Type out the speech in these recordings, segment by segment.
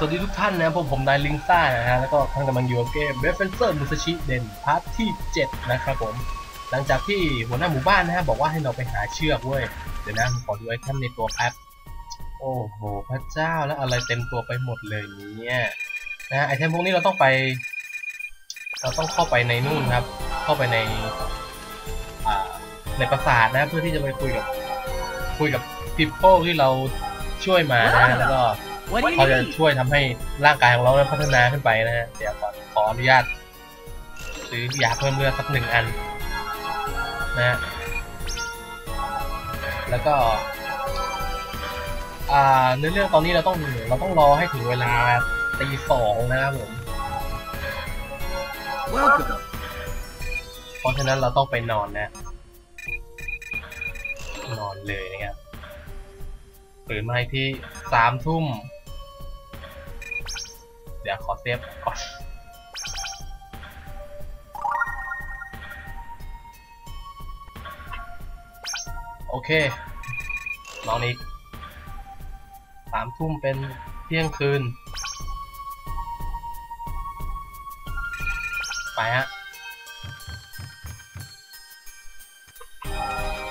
สวัสดีทุกท่านนะผมผมนายลิงซ่านะฮะแล้วก็ท่านกำลังอยู่กับเกม Brave Fencer Musashiden part ที่ 7 นะครับผม หลังจากที่หัวหน้าหมู่บ้านนะฮะบอกว่าให้เราไปหาเชือกเว้ย เดี๋ยวนะขอดูไอเทมในตัวแป๊บโอ้โห พระเจ้าแล้วอะไรเต็มตัวไปหมดเลยเนี่ยนะไอเทมพวกนี้เราต้องไป เราต้องเข้าไปในนู่นครับ เข้าไปในในปราสาทนะเพื่อที่จะไปคุยกับคุยกับพิพโป้ที่เราช่วยมานะแล้วก็ เขา you จะ need? ช่วยทำให้ร่างกายของเรานั้นพัฒนาขึ้นไปนะฮะเดี๋ยวก่อนขออนุญาตซื้อยาเพิ่มเลือดสักหนึ่งอันนะฮะแล้วก็อ่าในเรื่องตอนนี้เราต้องเราต้องรอให้ถึงเวลาตีสองนะครับผม Welcome. เพราะฉะนั้นเราต้องไปนอนนะ นอนเลยนะครับตื่นมาอีกที่สามทุ่มเดี๋ยวขอเซฟก่อนโอเคนอนอีกสามทุ่มเป็นเที่ยงคืน ไปฮะ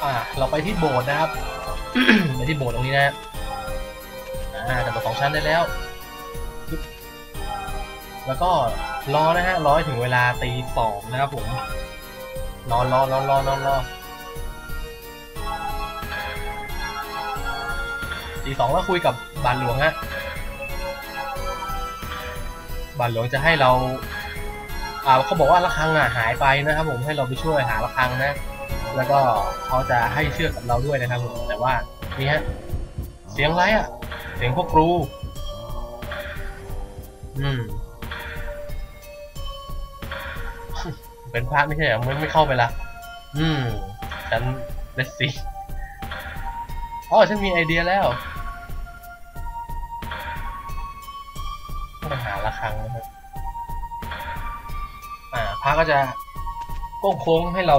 อ่า เราไปที่โบสถ์นะครับ ไปที่โบสถ์ตรงนี้นะฮะอ่าแต่ตัวสองชั้นได้แล้ว แล้วก็รอนะฮะรอถึงเวลาตีสองนะครับผมนอรอนอรอนอรอตีสองแล้วคุยกับบานหลวงฮะบานหลวงจะให้เราอ่าเขาบอกว่าระฆังอะหายไปนะครับผมให้เราไปช่วยหาระฆังนะ แล้วก็เขาจะให้เชือกกับเราด้วยนะครับผมแต่ว่านี่ฮะเสียงไรอะ เสียงพวกครู อืม เป็นพระไม่ใช่เหรอไม่ไม่เข้าไปละอืมฉันเลสซี่อ๋อฉันมีไอเดียแล้วต้องไปหาระฆังนะครับอ่าพระก็จะโค้งโค้งๆให้เรา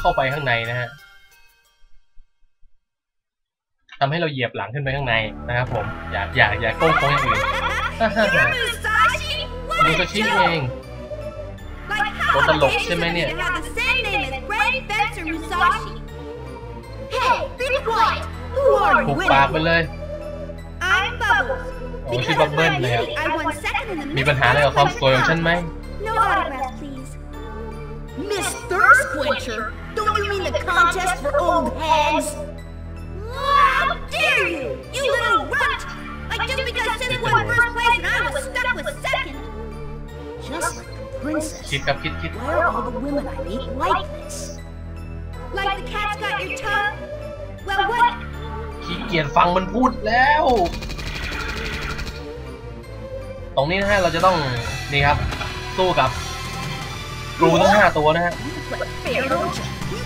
เข้าไปข้างในนะฮะทำให้เราเหยียบหลังขึ้นไปข้างในนะครับผม อย่าอย่าอย่าโค้งโค้งอย่างอื่น You're Musashi? What มู a ซาชิ joke! เอง Like how ตัวตลก Asian ใช่ไหมเนี่ย women have the same name as Red Fencer Musashi. Hey, be quiet! Who are ถู you กปากไป anyway? เลย I'm Bubbles. โอ้ชื่อ Because บับ of เบิ้ล my เลยครับ beauty, I won second in the มี Miss ปัญหาอะไรกับความสวยของฉันไหม No autograph, please. Miss Thirst Quencher? Don't you mean the contest for old hags? How dare you! You little runt! Like just because Sis won first princess. คิดครับคิดคิด Why are all the women I meet like this? Like the cat's got your tongue? Well, what? ขี้เกียจฟังมันพูดแล้ว ตรงนี้นะฮะเราจะต้องนี่ครับสู้กับครูทั้งห้าตัวนะฮะ You play fair, don't you?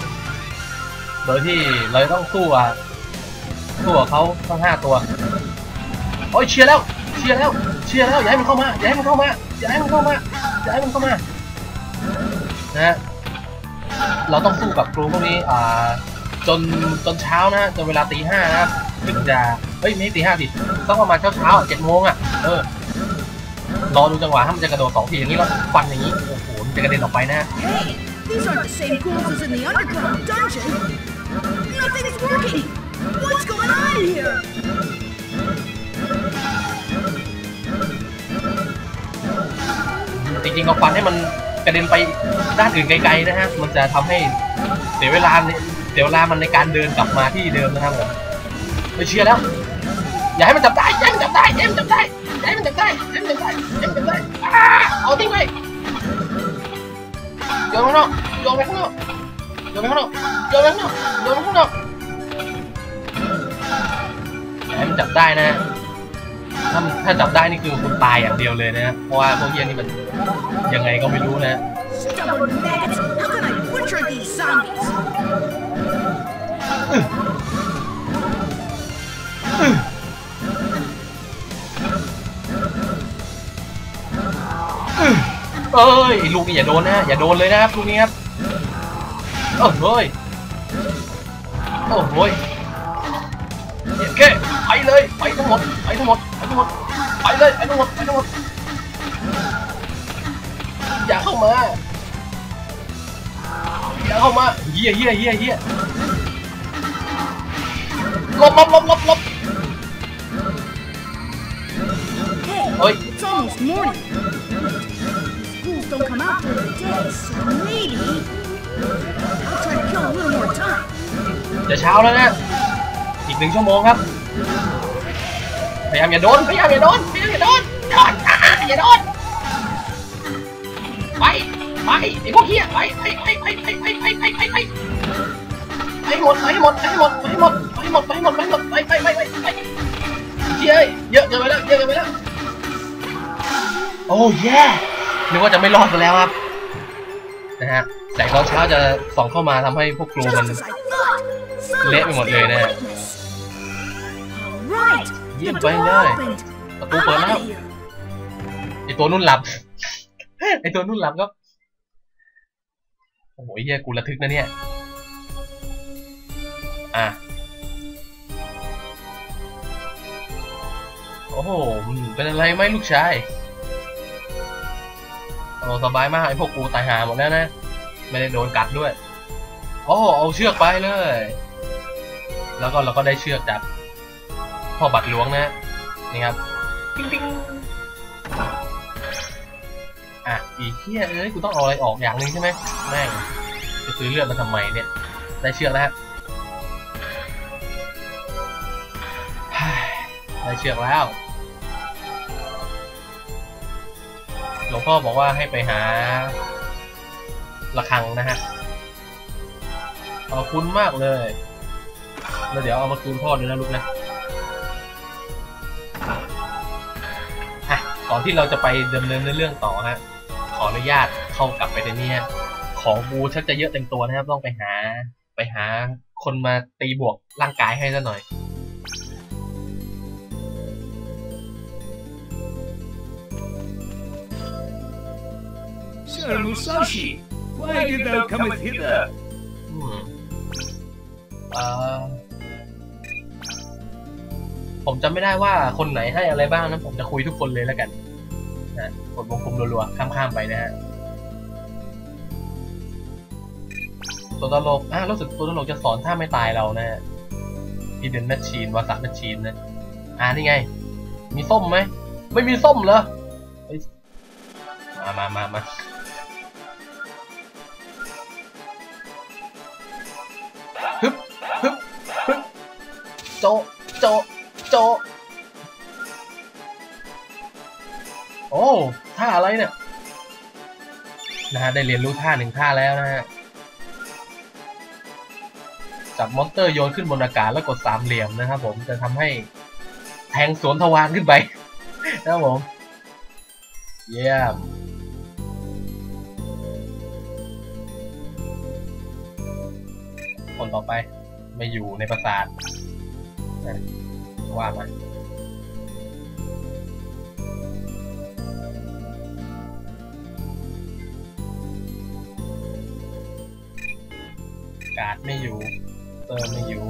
โดยที่เราจะต้องสู้อะสู้กับเขาทั้งห้าตัว โอ้ยเชียร์แล้วเชียร์แล้วเชียร์แล้วอย่าให้มันเข้ามาอย่าให้มันเข้ามาอย่าให้มันเข้ามา อย่าให้มันเข้ามานะฮะเราต้องสู้กับครูพวกนี้อ่าจนจนเช้านะจนเวลาตีห้านะครับถึงจะเฮ้ยไม่ใช่ตีห้าสิต้องประมาณเช้าเช้าเจ็ดโมงอะเออรอดูจังหวะถ้ามันจะกระโดดสองทีอย่างนี้แล้วฟันอย่างนี้โอ้โหมันจะกระเด็นออกไปนะฮะ Hey, these aren't the same ghouls as in the underground dungeon. Nothing's working. What's going on here? จริงๆเอาฟันให้มันกระเด็นไปด้านอื่นไกลๆนะฮะ มันจะทำให้เสียเวลาเสียเวลามันในการเดินกลับมาที่เดิมนะครับผมไปเชียร์แล้ว อย่าให้มันจับได้อย่าให้มันจับได้อย่าให้มันจับได้อย่าให้มันจับได้อย่าให้มันจับได้อย่าให้มันจับได้อ่าเอาทิ้งไปโยนไปข้างนอกโยนไปข้างนอกโยนไปข้างนอกโยนไปข้างนอกโยนไปข้างนอกอย่าให้มันจับได้นะ ถ้าถ้าจับได้นี่คือคุณตายอย่างเดียวเลยนะ เพราะว่าพวกเหี้ยนี่มันยังไงก็ไม่รู้นะเอ้ยลูกนี่อย่าโดนนะ อย่าโดนเลยนะครับลูกนี้ครับโอ้ยโอ้โห ยโอเคไปเลยไปทั้งหมดไปทั้งหมดไปทั้งหมดไปเลยไปทั้งหมดไปทั้งหมดอย่าเข้ามาอย่าเข้ามาเฮียเฮียเฮียเฮียหลบหลบหลบหลบหลบ Hey, Oi. it's almost morning. Schools don't come out for the day, so maybe I'll try to kill a little more time. จะเช้าแล้วนะ อีกหนึ่งชั่วโมงครับพยายามอย่าโดนพยายามอย่าโดนพยายามอย่าโดนอย่าอ่าอย่าโดนไปไปไอ้พวกเฮียไปไปไปไปไปไปไปไปไปไปไปหมดไปหมดไปหมดไปหมดไปหมดไปหมดไปหมดไปไปไปไปไปเฮ้ยเยอะเกินไปแล้วเยอะเกินไปแล้วโอ้แย่นึกว่าจะไม่รอดไปแล้วครับนะฮะแสงตอนเช้าจะส่องเข้ามาทำให้พวกครูมัน Just as I thought. Son เละไปหมดเลยนะ witness. All right, เยี่ยม the ไป door เลย opened. ประตู I'm เปิด out แล้ว of here. ไอตัวนุ่นหลับ ไอตัวนุ่นหลับครับโอ้โหเฮียกูระทึกนะเนี่ย อะ โอ้โหอืมเป็นอะไรไหมลูกชายโอ้สบายมากไอพวกกูตายหาหมดแล้วนะ ไม่ได้โดนกัดด้วย โอ้เอาเชือกไปเลย แล้วก็เราก็ได้เชือกจาก พ่อบัตรหลวงนะนี่ครับปิ๊งปิ๊งอะอีกเที่ยเอ้ยกูต้องเอาอะไรออกอย่างหนึ่งใช่ไหมแม่งจะซื้อเลือดมาทำไมเนี่ย ได้เชือกแล้วฮะได้เชือกแล้วหลวงพ่อบอกว่าให้ไปหาระฆังนะฮะขอบคุณมากเลย แล้วเดี๋ยวเอามาคืนพ่อด้วยนะลูกนะ ก่อนที่เราจะไปดำเนินเรื่องต่อฮะขออนุญาตเข้ากลับไปในนี้ฮะของบูชักจะเยอะเต็มตัวนะครับ ต้องไปหา ไปหาคนมาตีบวกร่างกายให้ซะหน่อย Sir Musashi, why did thou cometh hither? อืมเอ่อ ผมจำไม่ได้ว่าคนไหนให้อะไรบ้างนะผมจะคุยทุกคนเลยแล้วกันนะกดวงกลมรัวๆข้ามๆไปนะฮะตัวตลกอะรู้สึกตัวตลกจะสอนท่าไม่ตายเรานะฮะอีเดนแมชชีนวาสะแมชชีนนะอ่านี่ไง มีส้มไหมไม่มีส้มเหรอมามามามาฮึบฮึบฮึบโจโจ โจ โอ้ท่าอะไรเนี่ยนะฮะได้เรียนรู้ท่าหนึ่งท่าแล้วนะฮะจับมอนสเตอร์โยนขึ้นบนอากาศแล้วกดสามเหลี่ยมนะครับผมจะทำให้แทงสวนทวารขึ้นไป นะครับผม เยี่ยมคนต่อไปไม่อยู่ในปราสาท ว่ามาการดไม่อยู่ เติมไม่อยู่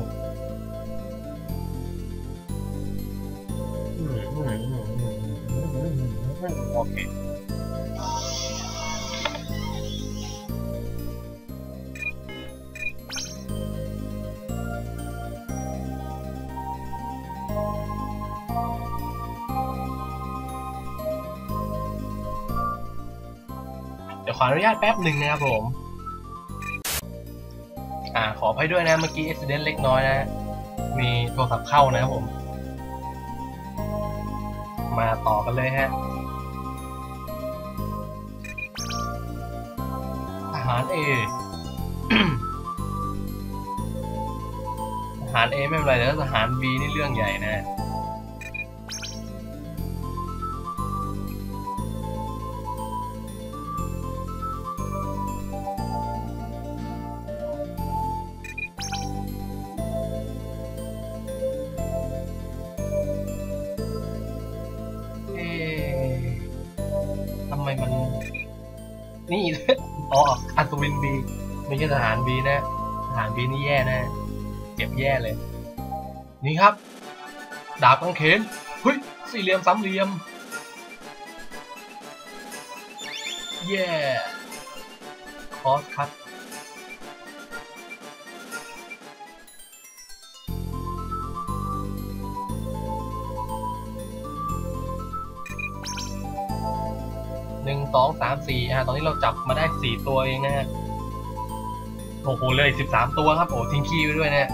โอเค ออนุญาตแป๊บหนึ่งนะครับผม อ่าขออภัยด้วยนะเมื่อกี้อุบิเหตุเล็กน้อยนะ มีโทรศัพท์เข้านะครับผม มาต่อกันเลยฮะทหาร A ทหาร A ไม่เป็นไรแต่ถ้าทหาร B นี่เรื่องใหญ่นะ นี่อ๋ออัศวินบีไม่ใช่ทหารบีนะทหารบีนี่แย่แนะเจ็บแย่เลย นี่ครับ ดาบกังเขนเฮ้ยสี่เหลี่ยมสามเหลี่ยมแย่คอสคัต สองสามสี่อะตอนนี้เราจับมาได้สี่ตัวเองนะฮะโอ้โหเลยสิบสามตัวครับโอ้ทิ้งขี้ไปด้วยนะ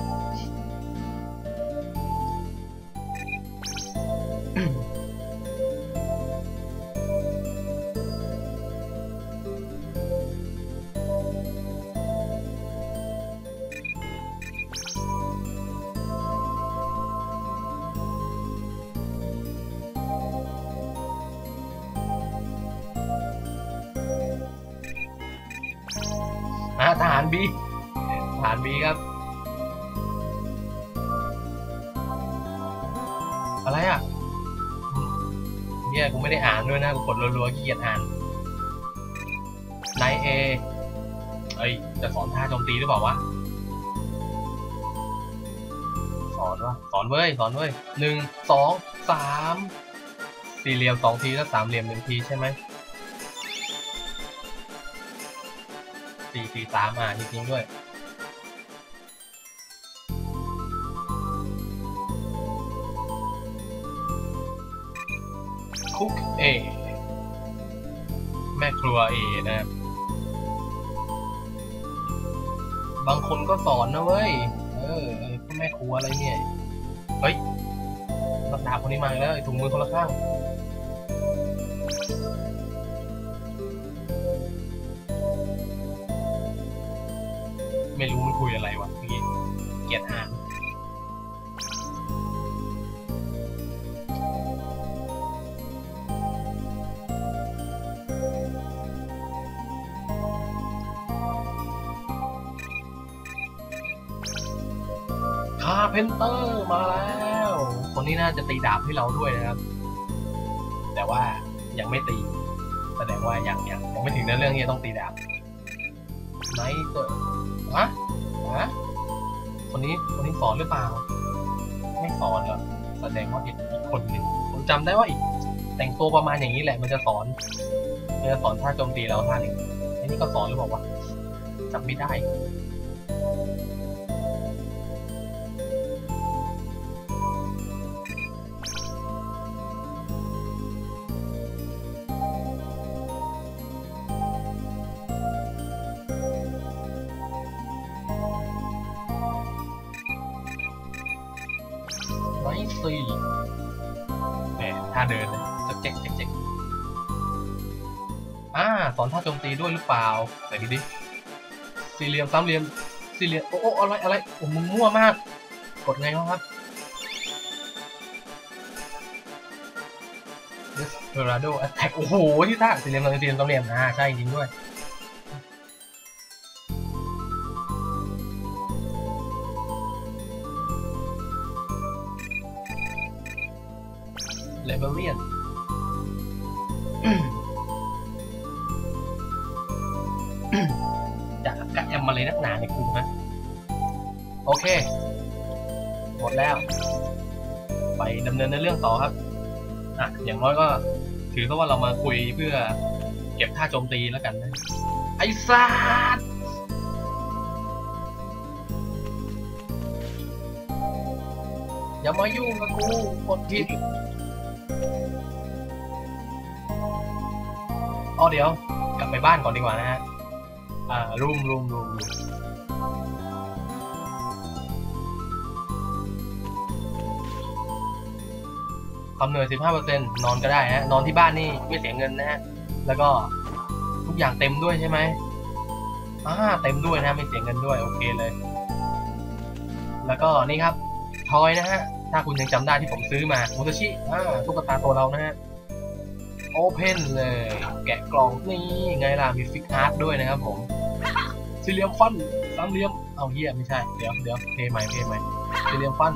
าทหารบีทหารบีครับ อะไรอะเนี่ยกูไม่ได้อ่านด้วยนะกูกดรัวๆขี้เกียจอ่านนายเอเอ้ยจะสอนท่าโจมตีหรือเปล่าวะสอนวะสอนเว้ยสอนเว้ยหนึ่งสองสามสี่เหลี่ยมสองทีแล้วสามเหลี่ยมหนึ่งทีใช่ไหม สี่สี่สามอะจริงๆด้วยคุกเอแม่ครัวเอนะครับบางคนก็สอนนะเว้ย เออไอ้พวกแม่ครัวอะไรเนี่ย เฮ้ยรักดาคนนี้มาแล้วไอ้ถุงมือคนละข้าง ไม่รู้มันคุยอะไรวะเมื่อกี้ขี้เกียจอ่าน carpenter มาแล้ว คนนี้น่าจะตีดาบให้เราด้วยนะครับ แต่ว่ายังไม่ตี แสดงว่ายังยังยังไม่ถึงเนื้อเรื่องที่จะต้องตีดาบไนเตอร์ฮะฮะ คนนี้คนนี้สอนหรือเปล่า ไม่สอนเหรอแสดงว่าอีกอีกคนหนึ่งผมจำได้ว่าอีก แต่งตัวประมาณอย่างนี้แหละมันจะสอนมันจะสอนท่าโจมตีเราท่าหนึ่งอันนี้ก็สอนหรือเปล่าวะจำไม่ได้ ไว้สี่แหมท่าเดินเลยจะเจ๊กเจ๊กเจ๊กอ่าสอนท่าโจมตีด้วยหรือเปล่าไหนดูดิสี่เหลี่ยมสามเหลี่ยมสี่เหลี่ยมโอ้โอ้อะไรอะไรโอ้มึงมั่วมาก กดไงวะครับ Desperado Attack โอ้โหที่ท่าสี่เหลี่ยมสามเหลี่ยมสามเหลี่ยมอ่าใช่จริงด้วย ต่อครับอะอย่างน้อยก็ถือซะว่าเรามาคุยเพื่อเก็บท่าโจมตีแล้วกันนะไอ้สัสอย่ามายุ่งกับกูกดผิดอ๋อเดี๋ยว กลับไปบ้านก่อนดีกว่านะฮะ อ่า รูมรูมรูมรูม ความเหนื่อย 15%นอนก็ได้ฮะ นอนที่บ้านนี่ไม่เสียเงินนะฮะ แล้วก็ทุกอย่างเต็มด้วยใช่ไหมอ่าเต็มด้วยนะไม่เสียเงินด้วยโอเคเลย แล้วก็นี่ครับ toy นะฮะ ถ้าคุณยังจำได้ที่ผมซื้อมามูซาชิอ่าตุ๊กตาตัวเรานะฮะ open เลย แกะกล่องนี่ไงล่ะมี Figuarts ด้วยนะครับผมสี่เหลี่ยมฟันสามเหลี่ยมเอาเฮียไม่ใช่ เดี๋ยวเดี๋ยวเพย์ใหม่เพย์ใหม่สี่เหลี่ยมฟัน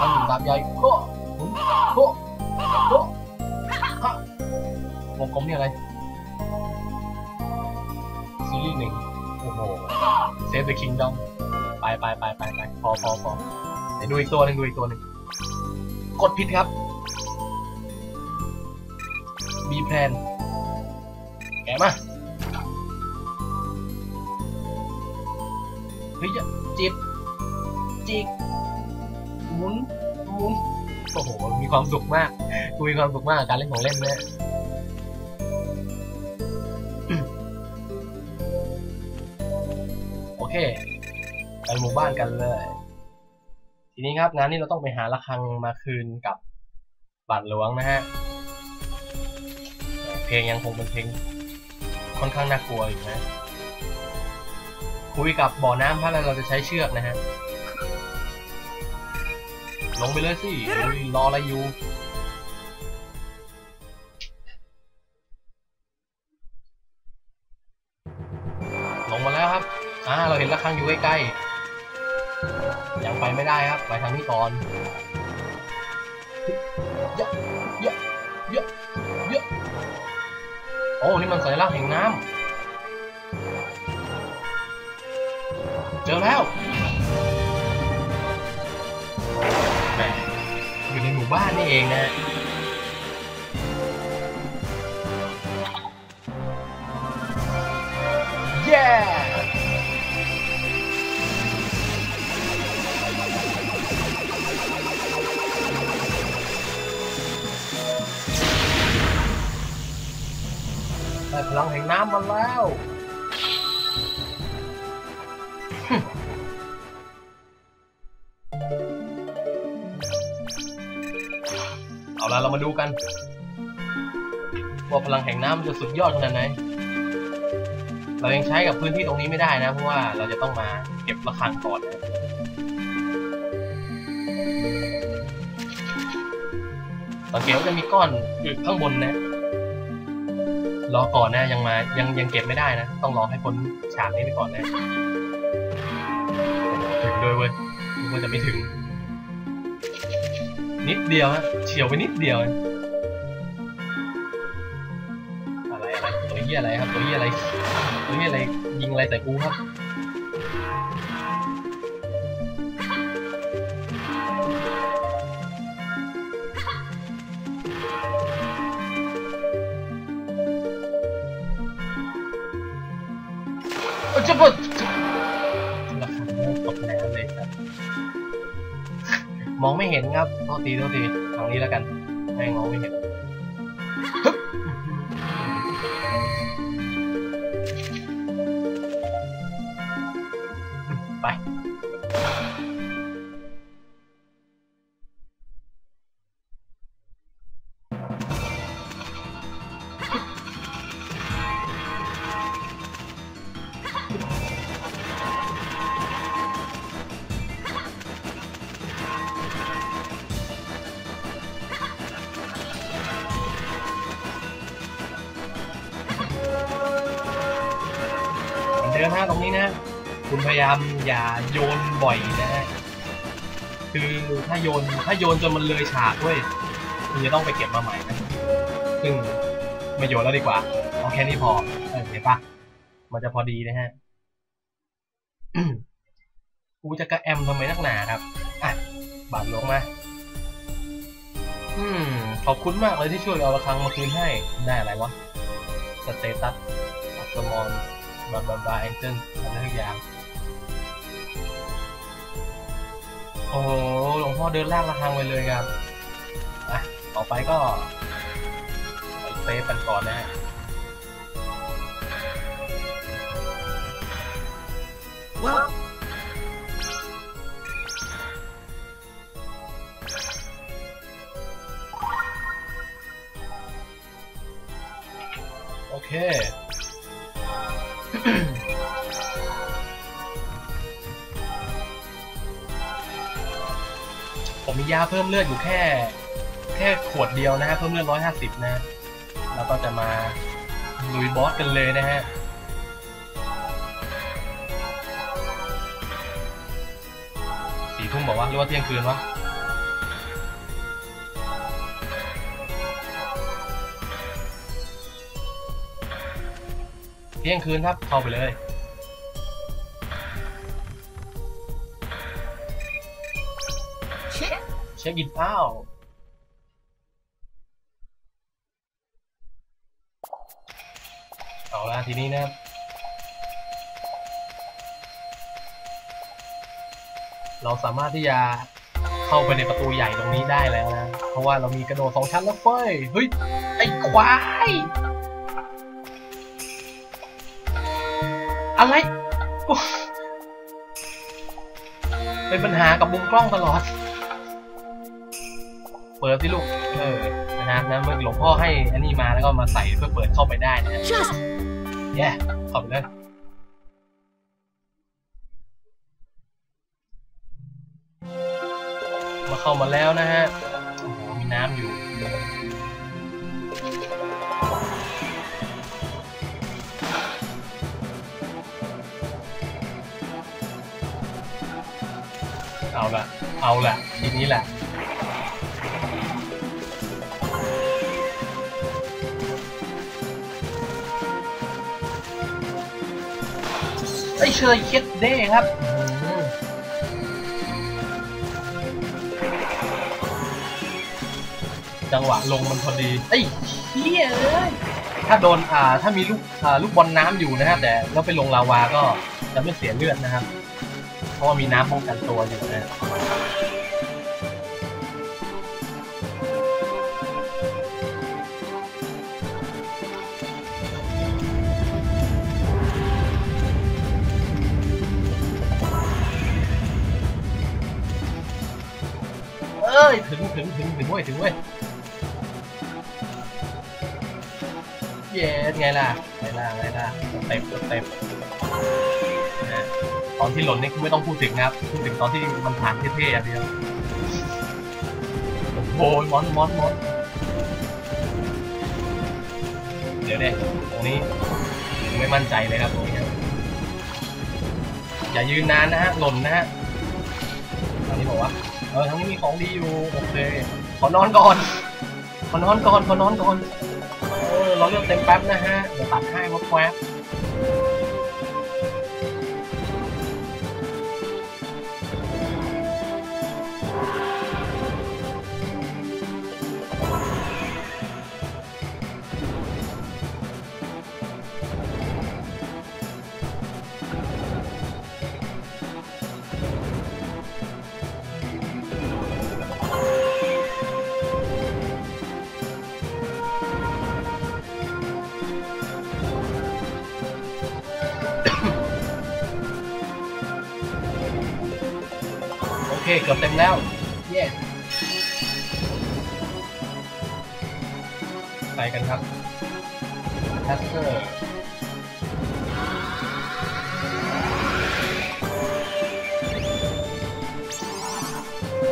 เอ็กฟันดาบใหญ่โคหมุนโคโคฮะวงกลมนี่อะไรซีรีส์หนึ่งโอ้โหเซฟเดอะคิงดอมไปไปไปไปไปพอพอพอเดี๋ยวดูอีกตัวหนึ่งดูอีกตัวหนึ่งกดผิดครับมีแพลนแกมาเฮ้ยจิบจิก หมุนหมุนโอ้โห มีความสุขมาก กูมีความสุขมากกับการเล่นของเล่นเนี่ยโอเค ไปหมู่บ้านกันเลย ทีนี้ครับงานนี้เราต้องไปหาระฆังมาคืนกับบาทหลวงนะฮะ เพลงยังคงเป็นเพลงค่อนข้างน่ากลัวอยู่นะ คุยกับบ่อน้ำพักแล้วเราจะใช้เชือกนะฮะ ลงไปเลยสิรออะไรอยู่ลงมาแล้วครับ อ่า เราเห็นระฆังอยู่ใกล้ๆ ยังไปไม่ได้ครับ ไปทางนี้ก่อนเยอะเยอะเยอะเยอะโอ้ นี่มันสัญลักษณ์แห่งน้ำ เจอแล้ว แหมอยู่ในหมู่บ้านนี่เองนะเย้ ได้พลังแห่งน้ำมาแล้ว เอาเรามาดูกันว่าพลังแห่งน้ำจะสุดยอดขนาดไหน เรายังใช้กับพื้นที่ตรงนี้ไม่ได้นะ เพราะว่าเราจะต้องมาเก็บระฆังก่อนนะสังเกตว่าจะมีก้อนอยู่ข้างบนนะ รอก่อนนะยังมายังยังเก็บไม่ได้นะ ต้องรอให้พ้นฉากนี้ไปก่อนนะ ถึงด้วยเว้ยนึกว่าจะไม่ถึง นิดเดียวฮะเฉียวไปนิดเดียวองอะไรอะไรตัวเหี้ยอะไรครับตัวเหี้ยอะไรตัวเหี้ยอะไรยิงอะไรใส่กูครับ มองไม่เห็นครับโทษทีโทษทีทางนี้แล้วกันแม่งมองไม่เห็น นฮะตรงนี้นะ คุณพยายามอย่าโยนบ่อยนะฮะคือถ้าโยนถ้าโยนจนมันเลยฉากเว้ยคุณจะต้องไปเก็บมาใหม่นะซึ่งไม่โยนแล้วดีกว่าเอาแค่นี้พอเออเห็นปะมันจะพอดีนะฮะกูจะกระแอมทำไมนักหนาครับอะบาดหลวงมาอืมขอบคุณมากเลยที่ช่วยเอาระฆังมาคืนให้ ได้อะไรวะ สเตตัสอัตมอน บาบาบาแองเจิลอะไรทุกอย่าง โอ้โหหลวงพ่อเดินลากระฆังไปเลยครับ อะ ต่อไปก็ไปเซฟกันก่อนนะฮะ Well, โอเค ผมมียาเพิ่มเลือดอยู่แค่ แค่ขวดเดียวนะฮะ เพิ่มเลือดร้อยห้าสิบนะ แล้วก็จะมาลุยบอสกันเลยนะฮะสี่ทุ่มบอกว่าหรือว่าเที่ยงคืนวะ ที่ยงคืนครับเข้าไปเลย check. เช็คอินอ้าวโมาทีนี้นะครับเราสามารถที่จะเข้าไปในประตูใหญ่ตรงนี้ได้แล้วนะ เพราะว่าเรามีกระโดดสองชั้นแล้วเฟ้ย เฮ้ย ไอ้ควาย อะไรโอ้เป็นปัญหากับมุมกล้องตลอด เปิดสิลูก เออ นะฮะนะเมื่อหลวงพ่อให้อันนี้มาแล้วก็มาใส่เพื่อเปิดเข้าไปได้นะ Just แย่เข้าไปเลยมาเข้ามาแล้วนะฮะโอ้โหมีน้ำอยู่ เอาละเอาละทีนี้แหละไอ้เชยเค็ดเด้ครับจังหวะลงมันพอดีไอ้เฮียเอ้ยถ้าโดนอ่าถ้ามีลูกอ่าลูกบอลน้ำอยู่นะฮะแต่แล้วไปลงลาวาก็จะไม่เสียเลือดนะครับ เพราะว่ามีน้ำป้องกันตัวอยู่นะเอ้ย ถึงถึงถึงถึงเว้ยถึงเว้ยเย้ไงล่ะไงล่ะไงล่ะ step step นะ ตอนที่หล่นนี่ไม่ต้องพูดถึงนะครับพูดถึงตอนที่มันผ่านเท่ๆอย่างเดียวโอ้ยมอนมอนมอนเดี๋ยวเนี่ยตรงนี้ไม่มั่นใจเลยครับตรงนี้อย่ายืนนานนะฮะหล่นนะฮะทางนี้บอกว่าเออทางนี้มีของดีอยู่โอเคขอนอนก่อนขอนอนก่อนขอนอนก่อนเออเราเลือกเต็มแป๊บนะฮะเดี๋ยวตัดให้วับแวบ เกือบเต็มแล้วเย้ไปกันครับ treasure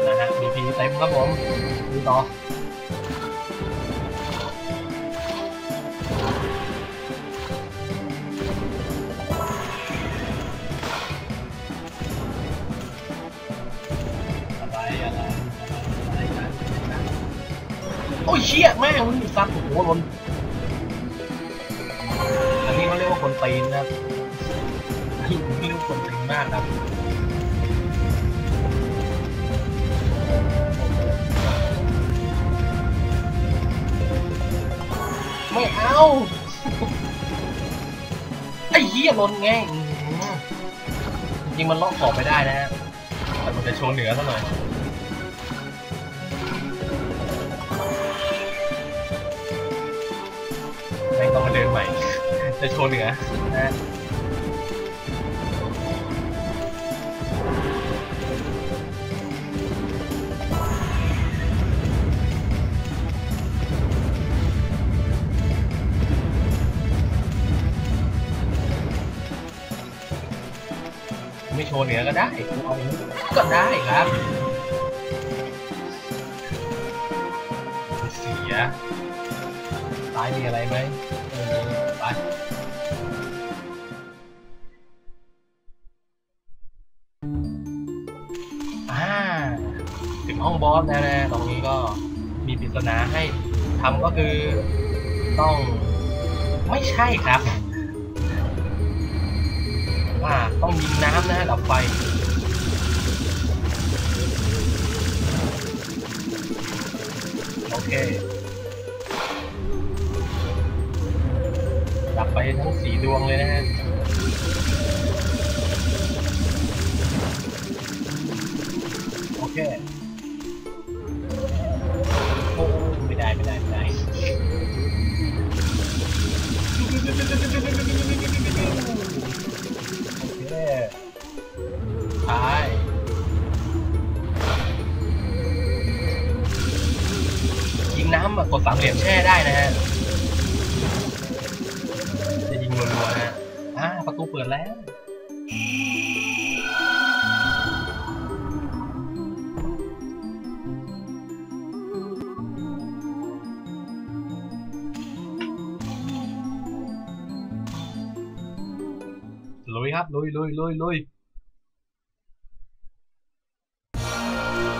นะฮะ BP เต็มครับผมดูต่อ อ้ลนอันนี้เขาเรียกว่าคนตีนนะครับอันนี้เรียกว่าคนตีนมากครับไม่เอาไอ้เหี้ยลนไงจริงมันล็อกขอบไม่ได้นะฮะแต่มันจะโชว์เหนือซะหน่อย ต้องมาเดินใหม่จะโชว์เหนือนะไม่โชว์เหนือก็ได้ก็ได้ครับเสียซ้ายมีอะไรไหม ไปอ่าถึงห้องบอสแล้วนะตรงนี้ก็มีปริศนาให้ทำก็คือต้องไม่ใช่ครับ ว่าต้องยิงน้ำนะฮะดับไฟโอเค ดับไปทั้งสีดวงเลยนะฮะโอเคโอ้ไม่ได้ไม่ได้ไม่ได้โอเคตายยิงน้ำกดสามเหลี่ยมแช่ได้นะฮะ อ่า ประตูเปิดแล้ว ลุยครับลุยลุยลุยลุย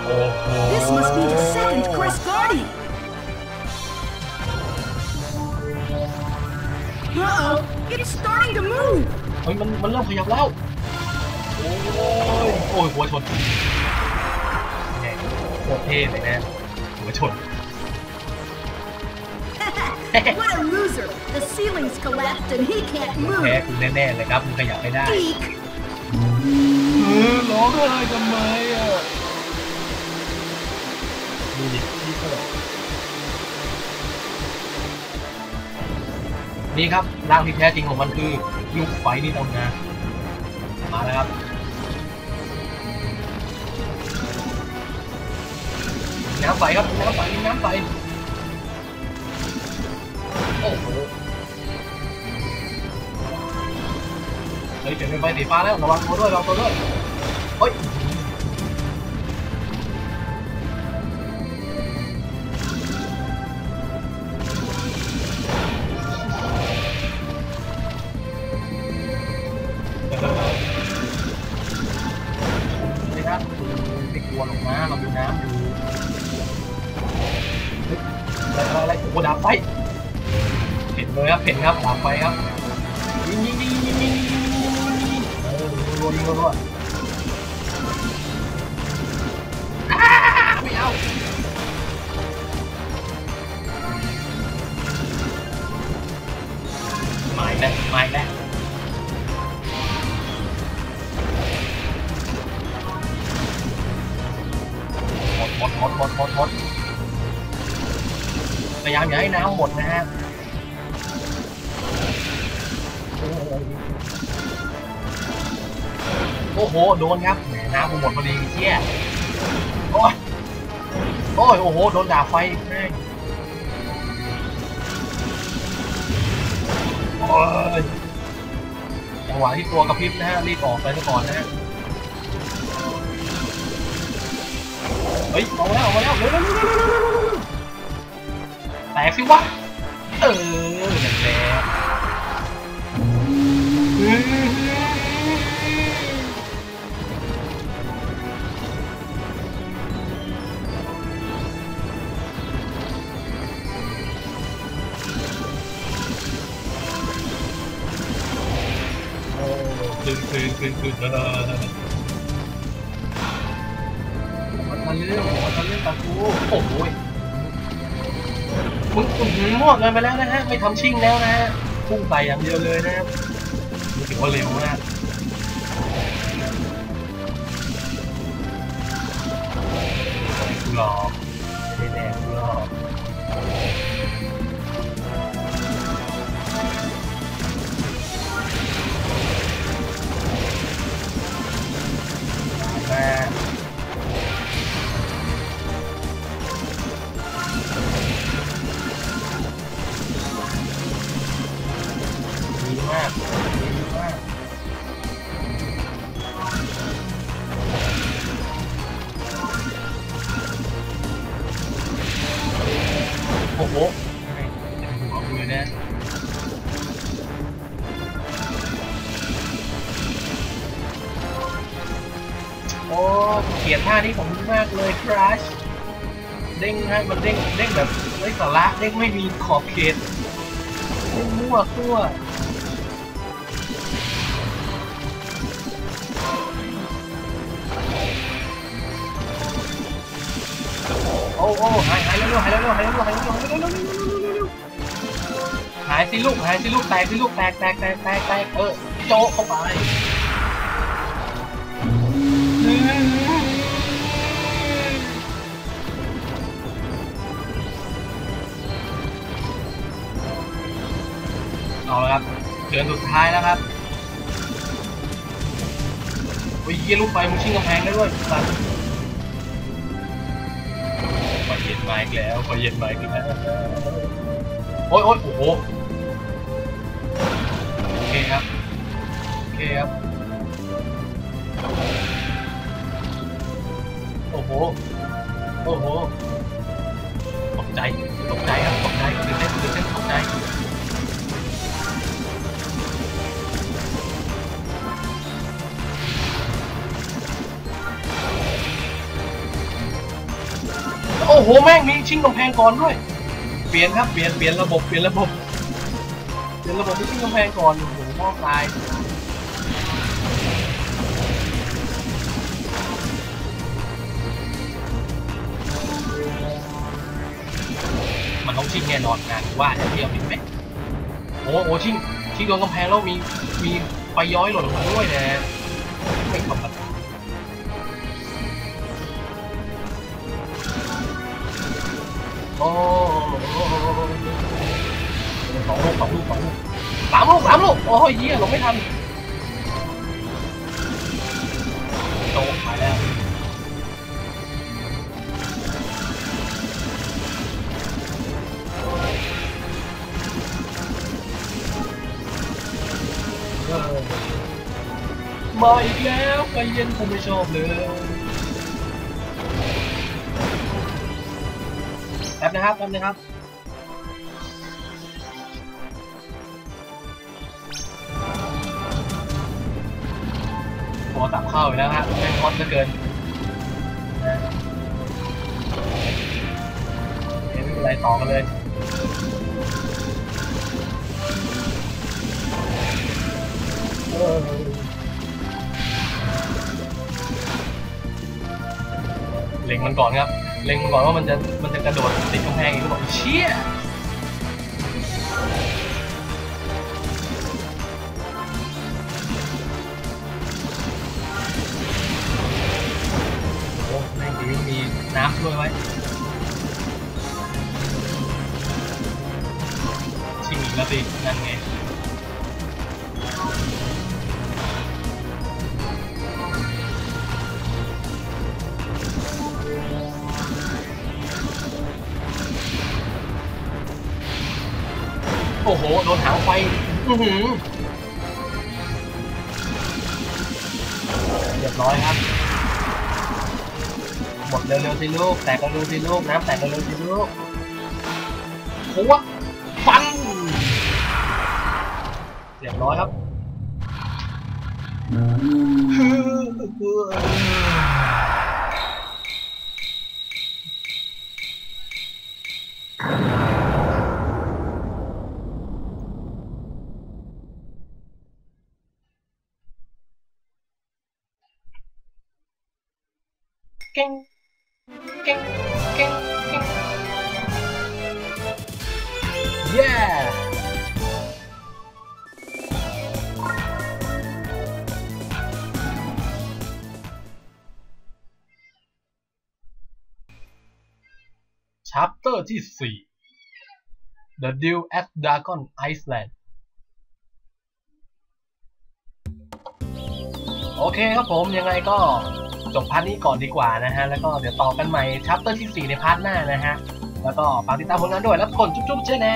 โอ้โห This must be the second Chris Guardian. Uh-oh, it's starting to move. เฮ้ยมันมันเริ่มขยับแล้ว โอ้ยโอ้ยหัวชนแหม่โคตรเท่เลยนะหัวชน what a loser. The ceiling's collapsed and he can't แพ้ move. คุณแน่ๆเลยครับคุณขยับไม่ได้ Eek. เออร้องไห้ทำไมอะดูดินี่ก็นี่ครับร่างที่แท้จริงของมันคือ ยกไฟนี่ตรงนะ มาแล้วครับน้ำไฟครับน้ำไฟน้ำไฟโอ้โหเฮ้ยเปลี่ยนเป็นไฟสีฟ้าแล้วระวังตัวด้วยระวังตัวด้วยเฮ้ย เห็นครับเห็นครับดาบไฟครับยิงยิงยิงยิงยิงยิงยิงยิงยิงยิงยิงยิงรัวอ้ โอ้ยโอ้โหโดนด่าไฟแม่งโอ้ยจังหวะที่ตัวกระพริบนะฮะรีบออกไปซะก่อนนะฮะเฮ้ยออกมาแล้วออกมาแล้วเร็วเร็วเร็วเร็วเร็วเร็วเร็วแตกสิวะเออนั่นแหละ นคืนคืนคืนเออมาทันเรื่องมาทันเรื่องตาคูโอ้โหมึงอื้อหือมั่วเกินไปแล้วนะฮะ ไม่ทำชิ่งแล้วนะฮะ พุ่งใส่อย่างเดียวเลยนะครับรู้สึกว่าเร็วมากหลอก เด้งไม่มีขอบเขตมั่วตัวโอ้โอ้หายหายเร็วหายเร็วหายเร็วหายเร็วหายเร็วหายเร็วหายเร็วๆหายสิลูกหายสิลูกแตกสิลูกแตกแตกแตกแตกแตกเออโจ๊กเข้าไป สุดท้ายแล้วครับโอ้ยเยี่ยลูกไฟมึงชิงกำแพงได้ด้วยสัตว์ไฟเย็นมาอีกแล้วไฟเย็นมาอีกแล้วโอ้ยโอ้ยโอ้โหโอเคครับโอเคครับโอ้โหโอ้โหตกใจตกใจครับ อ้โหแม่งมีชิงกำแพงก่อนด้วย เปลี่ยนครับเปลี่ยนเปลี่ยนระบบเปลี่ยนระบบเปลี่ยนระบบมีชิงกำแพงก่อนโอ้โหมองตายมันต้องชิงแน่นอนงานว่าจะเที่ยวเห็นไหมโอ้โหชิงชิงโดนกำแพงแล้วมีมีไฟย้อยหล่นลงมาด้วยนะไม่ธรรมดา อ้สองลูกสองลูกสองลูกสามลูกสามลูกโอ้ยเยี่ยหลงไม่ทันโตไปแล้วมาอีกแล้วไปเย็นผมไม่ชอบเลย นะครับแป๊บนะครับโทรศัพท์เข้าอีกแล้วฮะเป็นฮอตเหลือเกินเห็นไม่เป็นไรต่อกันเลยเออเล็งมันก่อนครับ เล็งมันก่อนว่ามันจะมันจะกระโดดติดกำแพงอีกหรือเปล่าเชี่ยโอ้แม่งดีมีน้ำช่วยไว้ เรียบร้อยครับ หมดเร็วๆสิลูก แตกกันเร็วสิลูกน้ำแตกกันเร็วสิลูกหัวฟันเรียบร้อยครับ เก่งเก่งเก่งเก่งเย้ Chapter ที่ 4 The Deal at Dragon Island โอเคครับผมยังไงก็ จบ part นี้ก่อนดีกว่านะฮะ แล้วก็เดี๋ยวต่อกันใหม่ chapter ที่ 4 ใน part หน้านะฮะ แล้วก็ฝากติดตามผลงานด้วย แล้วกดจุ๊บๆ channel